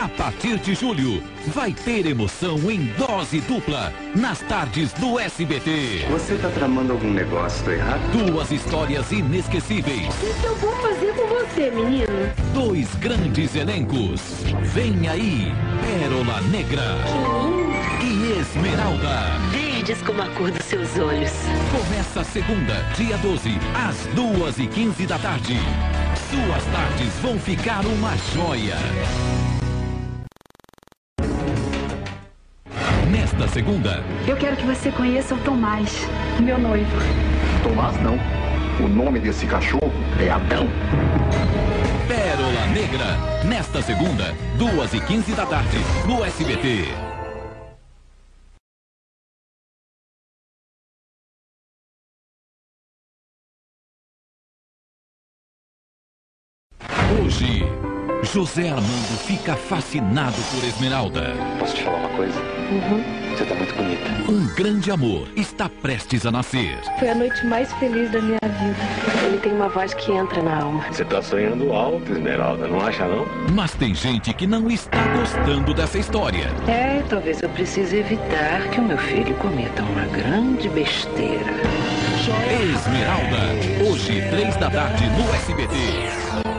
A partir de julho, vai ter emoção em dose dupla nas tardes do SBT. Você tá tramando algum negócio errado? Duas histórias inesquecíveis. O que eu vou fazer com você, menino? Dois grandes elencos. Vem aí, Pérola Negra e Esmeralda. Verdes como a cor dos seus olhos. Começa segunda, dia 12, às duas e quinze da tarde. Suas tardes vão ficar uma joia. Nesta segunda, Eu quero que você conheça o Tomás, meu noivo. Tomás não. O nome desse cachorro é Adão. Pérola Negra. Nesta segunda, duas e quinze da tarde, no SBT. Hoje, José Armando fica fascinado por Esmeralda. Posso te falar uma coisa? Você tá muito bonita. Um grande amor está prestes a nascer. Foi a noite mais feliz da minha vida. Ele tem uma voz que entra na alma. Você tá sonhando alto, Esmeralda, não acha não? Mas tem gente que não está gostando dessa história. É, talvez eu precise evitar que o meu filho cometa uma grande besteira. Esmeralda, hoje, três da tarde, no SBT.